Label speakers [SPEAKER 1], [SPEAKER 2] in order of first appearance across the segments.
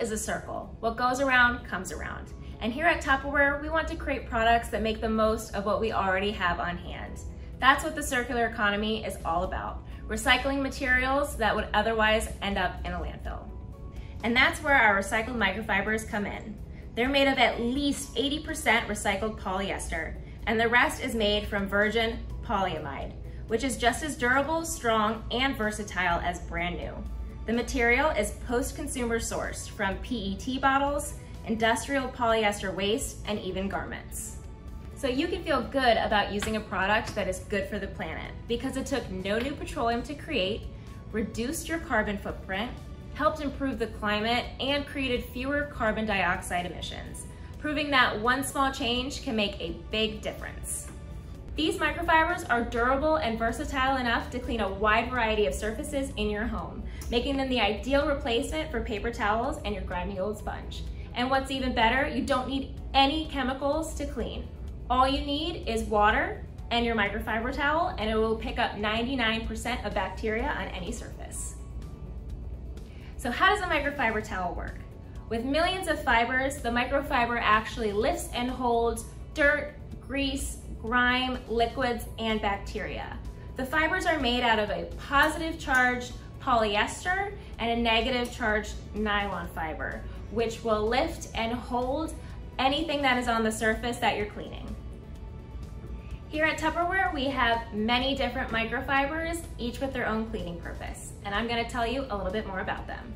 [SPEAKER 1] is a circle. What goes around comes around. And here at Tupperware, we want to create products that make the most of what we already have on hand. That's what the circular economy is all about, recycling materials that would otherwise end up in a landfill. And that's where our recycled microfibers come in. They're made of at least 80% recycled polyester, and the rest is made from virgin polyamide, which is just as durable, strong, and versatile as brand new. The material is post-consumer sourced from PET bottles, industrial polyester waste, and even garments. So you can feel good about using a product that is good for the planet because it took no new petroleum to create, reduced your carbon footprint, helped improve the climate, and created fewer carbon dioxide emissions, proving that one small change can make a big difference. These microfibers are durable and versatile enough to clean a wide variety of surfaces in your home, making them the ideal replacement for paper towels and your grimy old sponge. And what's even better, you don't need any chemicals to clean. All you need is water and your microfiber towel, and it will pick up 99% of bacteria on any surface. So how does a microfiber towel work? With millions of fibers, the microfiber actually lifts and holds dirt, grease, grime, liquids, and bacteria. The fibers are made out of a positive charged polyester and a negative charged nylon fiber, which will lift and hold anything that is on the surface that you're cleaning. Here at Tupperware, we have many different microfibers, each with their own cleaning purpose, and I'm gonna tell you a little bit more about them.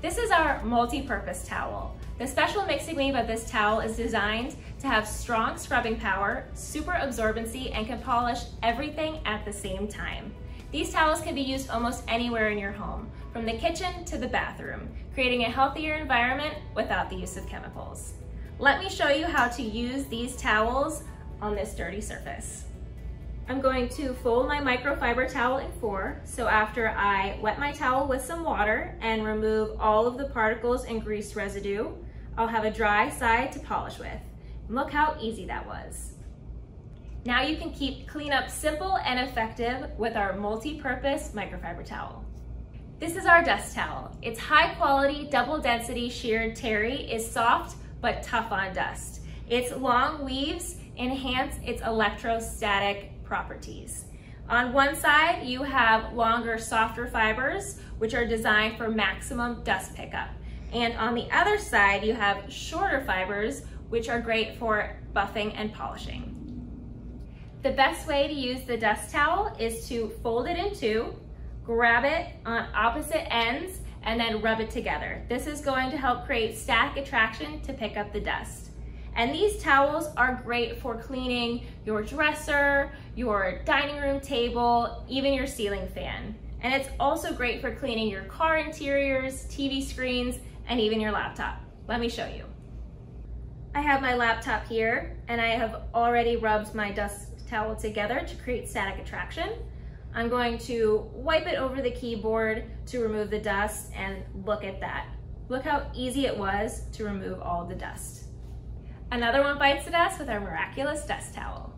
[SPEAKER 1] This is our multi-purpose towel. The special mixing weave of this towel is designed to have strong scrubbing power, super absorbency, and can polish everything at the same time. These towels can be used almost anywhere in your home, from the kitchen to the bathroom, creating a healthier environment without the use of chemicals. Let me show you how to use these towels on this dirty surface. I'm going to fold my microfiber towel in four. So after I wet my towel with some water and remove all of the particles and grease residue, I'll have a dry side to polish with. And look how easy that was. Now you can keep cleanup simple and effective with our multi-purpose microfiber towel. This is our dust towel. It's high quality, double density sheared terry is soft but tough on dust. Its long weaves enhance its electrostatic properties. On one side, you have longer, softer fibers, which are designed for maximum dust pickup. And on the other side, you have shorter fibers, which are great for buffing and polishing. The best way to use the dust towel is to fold it in two, grab it on opposite ends, and then rub it together. This is going to help create static attraction to pick up the dust. And these towels are great for cleaning your dresser, your dining room table, even your ceiling fan. And it's also great for cleaning your car interiors, TV screens, and even your laptop. Let me show you. I have my laptop here, and I have already rubbed my dust towel together to create static attraction. I'm going to wipe it over the keyboard to remove the dust, and look at that. Look how easy it was to remove all the dust. Another one bites the dust with our miraculous dust towel.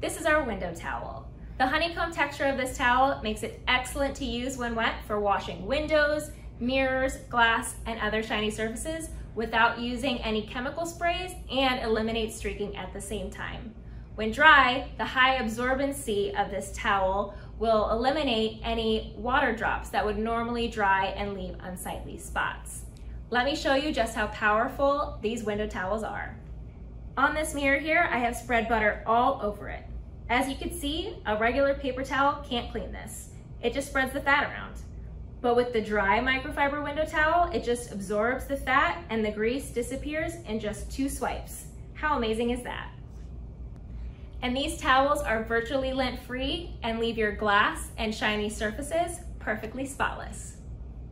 [SPEAKER 1] This is our window towel. The honeycomb texture of this towel makes it excellent to use when wet for washing windows, mirrors, glass, and other shiny surfaces without using any chemical sprays and eliminate streaking at the same time. When dry, the high absorbency of this towel will eliminate any water drops that would normally dry and leave unsightly spots. Let me show you just how powerful these window towels are. On this mirror here, I have spread butter all over it. As you can see, a regular paper towel can't clean this. It just spreads the fat around. But with the dry microfiber window towel, it just absorbs the fat and the grease disappears in just two swipes. How amazing is that? And these towels are virtually lint-free and leave your glass and shiny surfaces perfectly spotless.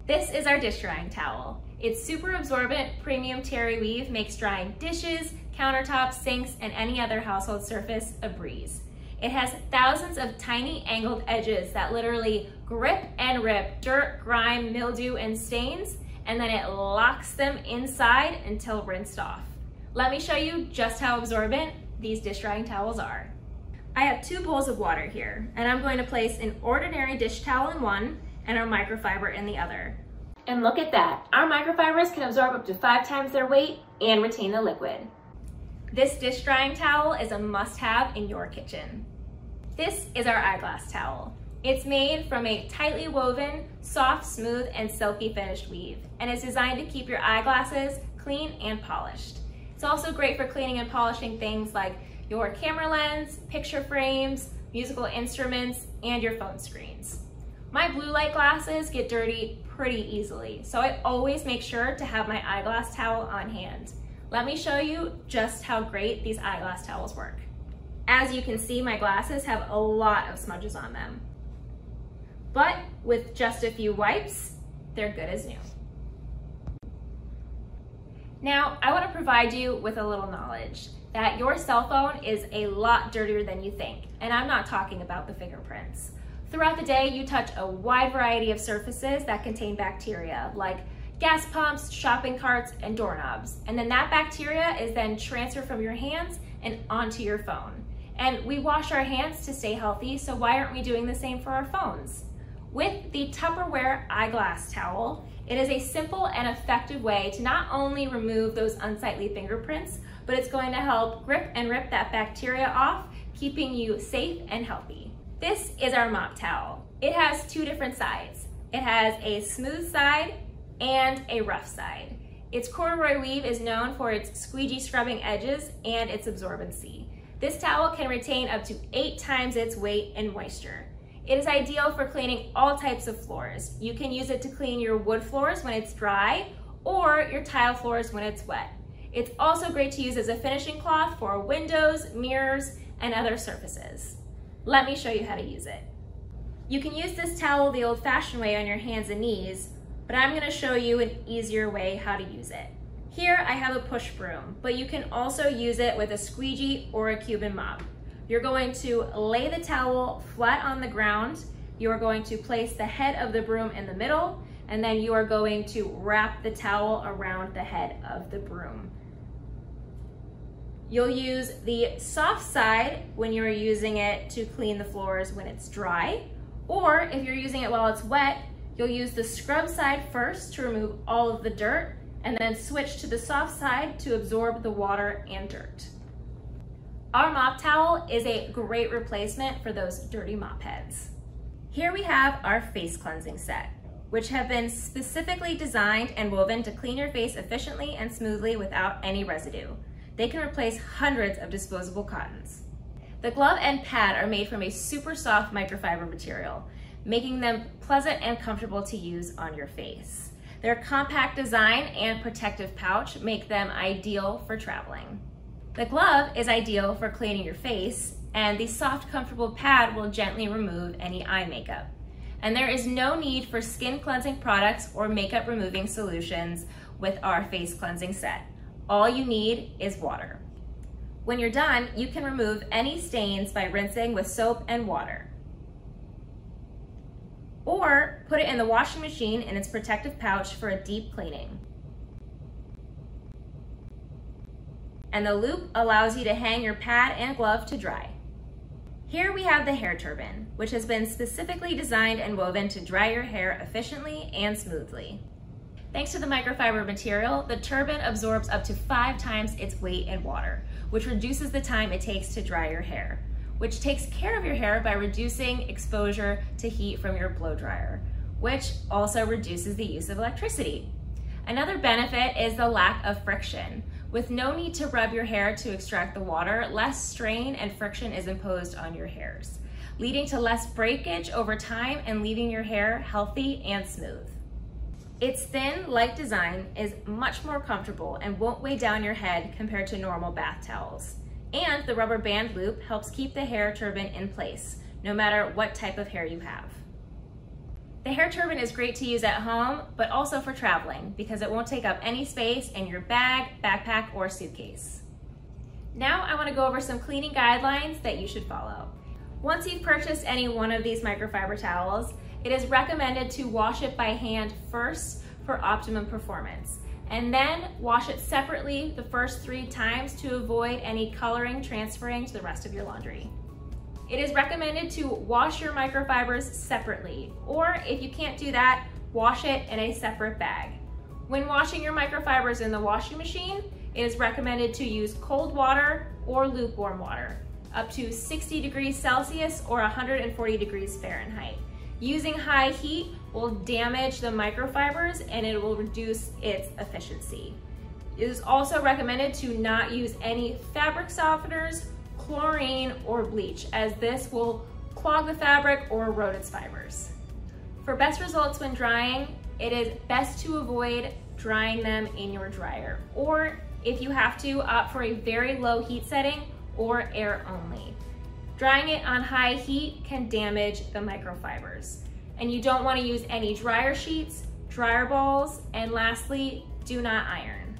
[SPEAKER 1] This is our dish drying towel. Its super absorbent premium terry weave makes drying dishes, countertops, sinks, and any other household surface a breeze. It has thousands of tiny angled edges that literally grip and rip dirt, grime, mildew, and stains, and then it locks them inside until rinsed off. Let me show you just how absorbent these dish drying towels are. I have two bowls of water here, and I'm going to place an ordinary dish towel in one and a microfiber in the other. And look at that, our microfibers can absorb up to five times their weight and retain the liquid. This dish drying towel is a must-have in your kitchen. This is our eyeglass towel. It's made from a tightly woven, soft, smooth, and silky finished weave, and it's designed to keep your eyeglasses clean and polished. It's also great for cleaning and polishing things like your camera lens, picture frames, musical instruments, and your phone screens. My blue light glasses get dirty pretty easily, so I always make sure to have my eyeglass towel on hand. Let me show you just how great these eyeglass towels work. As you can see, my glasses have a lot of smudges on them. But with just a few wipes, they're good as new. Now, I wanna provide you with a little knowledge that your cell phone is a lot dirtier than you think, and I'm not talking about the fingerprints. Throughout the day, you touch a wide variety of surfaces that contain bacteria, like gas pumps, shopping carts, and doorknobs. And then that bacteria is then transferred from your hands and onto your phone. And we wash our hands to stay healthy, so why aren't we doing the same for our phones? With the Tupperware eyeglass towel, it is a simple and effective way to not only remove those unsightly fingerprints, but it's going to help grip and rip that bacteria off, keeping you safe and healthy. This is our mop towel. It has two different sides. It has a smooth side and a rough side. Its corduroy weave is known for its squeegee scrubbing edges and its absorbency. This towel can retain up to eight times its weight in moisture. It is ideal for cleaning all types of floors. You can use it to clean your wood floors when it's dry or your tile floors when it's wet. It's also great to use as a finishing cloth for windows, mirrors, and other surfaces. Let me show you how to use it. You can use this towel the old-fashioned way on your hands and knees, but I'm gonna show you an easier way how to use it. Here I have a push broom, but you can also use it with a squeegee or a Cuban mop. You're going to lay the towel flat on the ground, you are going to place the head of the broom in the middle, and then you are going to wrap the towel around the head of the broom. You'll use the soft side when you're using it to clean the floors when it's dry, or if you're using it while it's wet, you'll use the scrub side first to remove all of the dirt, and then switch to the soft side to absorb the water and dirt. Our mop towel is a great replacement for those dirty mop heads. Here we have our face cleansing set, which have been specifically designed and woven to clean your face efficiently and smoothly without any residue. They can replace hundreds of disposable cottons. The glove and pad are made from a super soft microfiber material, making them pleasant and comfortable to use on your face. Their compact design and protective pouch make them ideal for traveling. The glove is ideal for cleaning your face, and the soft, comfortable pad will gently remove any eye makeup. And there is no need for skin cleansing products or makeup removing solutions with our face cleansing set. All you need is water. When you're done, you can remove any stains by rinsing with soap and water. Or put it in the washing machine in its protective pouch for a deep cleaning. And the loop allows you to hang your pad and glove to dry. Here we have the hair turban, which has been specifically designed and woven to dry your hair efficiently and smoothly. Thanks to the microfiber material, the turban absorbs up to five times its weight in water, which reduces the time it takes to dry your hair, which takes care of your hair by reducing exposure to heat from your blow dryer, which also reduces the use of electricity. Another benefit is the lack of friction. With no need to rub your hair to extract the water, less strain and friction is imposed on your hairs, leading to less breakage over time and leaving your hair healthy and smooth. Its thin, light design is much more comfortable and won't weigh down your head compared to normal bath towels. And the rubber band loop helps keep the hair turban in place, no matter what type of hair you have. The hair turban is great to use at home, but also for traveling because it won't take up any space in your bag, backpack, or suitcase. Now I wanna go over some cleaning guidelines that you should follow. Once you've purchased any one of these microfiber towels, it is recommended to wash it by hand first for optimum performance, and then wash it separately the first three times to avoid any coloring transferring to the rest of your laundry. It is recommended to wash your microfibers separately, or if you can't do that, wash it in a separate bag. When washing your microfibers in the washing machine, it is recommended to use cold water or lukewarm water, up to 60 degrees Celsius or 140 degrees Fahrenheit. Using high heat will damage the microfibers and it will reduce its efficiency. It is also recommended to not use any fabric softeners, chlorine, or bleach, as this will clog the fabric or erode its fibers. For best results when drying, it is best to avoid drying them in your dryer, or if you have to, opt for a very low heat setting or air only. Drying it on high heat can damage the microfibers. And you don't wanna use any dryer sheets, dryer balls, and lastly, do not iron.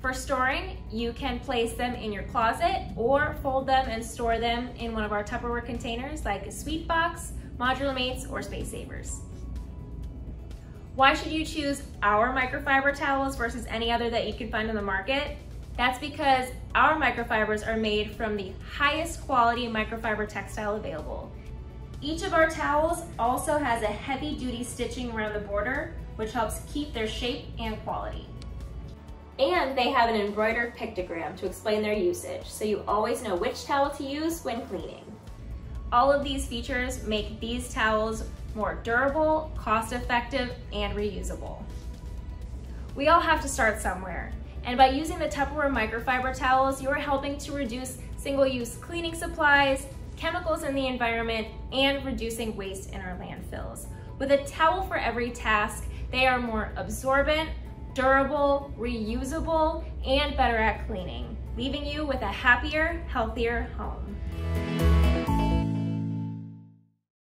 [SPEAKER 1] For storing, you can place them in your closet or fold them and store them in one of our Tupperware containers like a sweet box, modular mates, or space savers. Why should you choose our microfiber towels versus any other that you can find on the market? That's because our microfibers are made from the highest quality microfiber textile available. Each of our towels also has a heavy duty stitching around the border, which helps keep their shape and quality. And they have an embroidered pictogram to explain their usage, so you always know which towel to use when cleaning. All of these features make these towels more durable, cost-effective, and reusable. We all have to start somewhere, and by using the Tupperware microfiber towels, you are helping to reduce single-use cleaning supplies, chemicals in the environment, and reducing waste in our landfills. With a towel for every task, they are more absorbent, durable, reusable, and better at cleaning, leaving you with a happier, healthier home.